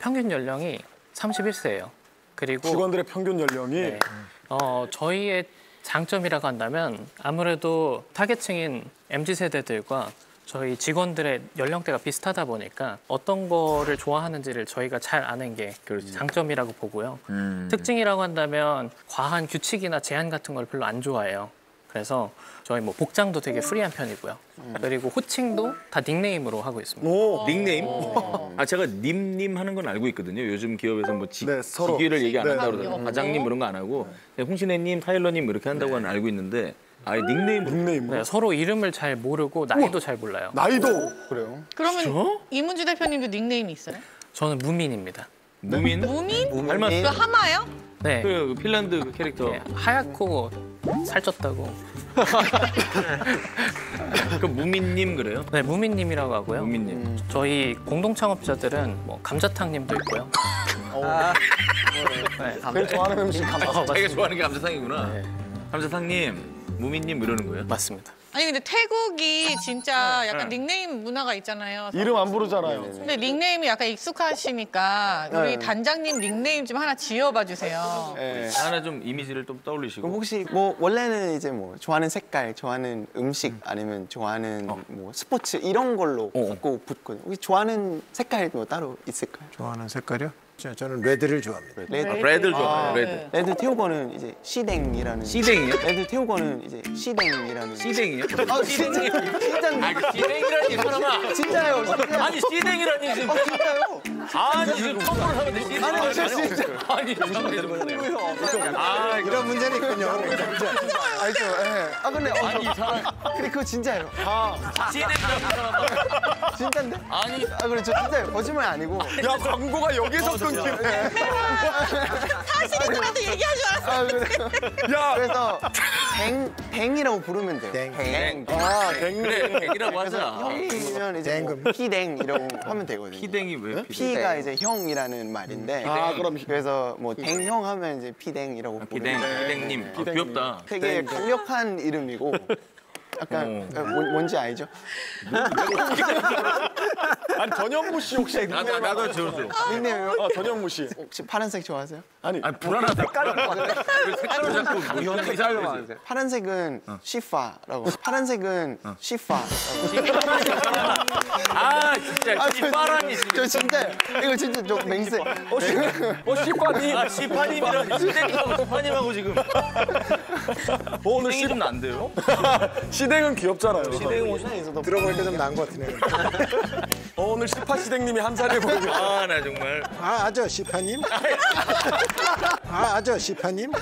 평균 연령이 31세예요. 그리고 직원들의 평균 연령이 네. 어, 저희의 장점이라고 한다면 아무래도 타겟층인 MZ 세대들과 저희 직원들의 연령대가 비슷하다 보니까 어떤 거를 좋아하는지를 저희가 잘 아는 게 장점이라고 보고요. 특징이라고 한다면 과한 규칙이나 제한 같은 걸 별로 안 좋아해요. 그래서 저희 뭐 복장도 되게 free한 편이고요. 그리고 호칭도 다 닉네임으로 하고 있습니다. 오, 닉네임? 아 제가 님님 하는 건 알고 있거든요. 요즘 기업에서 뭐 지, 네, 서로. 직위를 얘기 안 네, 한다고 네, 그러더라고요. 과장님 이런 거 안 하고 그냥 홍신혜님, 타일러님 이렇게 한다고는 알고 있는데 아예 닉네임으로 닉네임으로 네, 서로 이름을 잘 모르고 나이도 잘 몰라요. 나이도 그래요. 그러면 이문주 대표님도 닉네임이 있어요? 저는 무민입니다. 무민? 무민? 닮았어. 그 하마요? 네, 그 핀란드 그 캐릭터. 네, 하얗고 살쪘다고. 그 무민님 그래요? 네, 무민님이라고 하고요. 무민님. 저희 공동 창업자들은 뭐 감자탕님도 있고요. 네. 제일 좋아하는 음식 감자. 어, 자기가 맞습니다. 좋아하는 게 감자탕이구나. 네, 감자탕님, 무민님 이러는 거예요? 맞습니다. 아니 근데 태국이 진짜 약간 닉네임 문화가 있잖아요. 이름 안 부르잖아요. 근데 닉네임이 약간 익숙하시니까 우리 네. 단장님 닉네임 좀 하나 지어봐 주세요. 예. 하나 좀 이미지를 좀 떠올리시고. 그럼 혹시 뭐 원래는 이제 뭐 좋아하는 색깔, 좋아하는 음식 아니면 좋아하는 뭐 스포츠 이런 걸로 어. 붙고 붙거든요. 혹시 좋아하는 색깔 뭐 따로 있을까요? 좋아하는 색깔이요? 저- 저는 레드를 좋아합니다. 레드. 아, 브레드를 좋아해요. 아, 브레드. 네. 레드 태우거는 이제 시댕이라는. 시댕이요? 레드 태우거는 이제 시댕이라는. 시댕이요? 아 진짜 진짜 아, 그 시댕이라니 사람아. 진짜요 진짜. 아니 시댕이라니 지금. 진짜요? 아니 지금 처음 보는 사람인데 시댕. 아니 저 진짜. 아니 잠깐만요. 아 이런 문제는 있군요. 알죠. 예. 아 근데 어, 아니 이 사람 근데 그거 진짜예요. 시댕이라는 사람아. 진짜인데? 아니 아 그래 저 진짜예요. 거짓말 아니고. 야 광고가 여기서 끊기네. 사실이라도 얘기하지 않았어. 아 그래. 야, 그래서 댕 댕이라고 부르면 돼요. 댕. 댕. 아, 그래 댕이라고 하자. 형이면 이제 뭐 댕금. 피댕 이라고 하면 되거든요. 피댕이 왜 피댕? 피가 이제 형이라는 말인데 아, 그럼 그래서 뭐 댕형 하면 이제 피댕이라고 피댕 부르는데 피댕님. 아, 귀엽다. 되게 강력한 이름이고 약간 어. 뭔- 뭔지 알죠? 아니 전현무 씨 혹시 나도 나도 지워줘. 닉네임이요? 아 전현무 씨. 혹시 파란색 좋아하세요? 아니 아니 불안하다. 색깔을 자꾸 이상하게. 파란색은 시파라고 파란색은 시파라고 아 진짜 이 빠람이 저 지금. 진짜 이거 진짜 저 맹세 어 시파님. 아 시파님이랑 시댕님하고 시파님하고 지금. 어, 오늘 시댕이 시, 좀 난데요? 시 댕은 귀엽잖아요. 시댕 옷이. 들어볼 때좀 나은 것 같으네요. 어, 오늘 시파 시댕님이 한 살에 보이고. 아나 정말. 아, 아저 시파님? 아, 아저 시파님?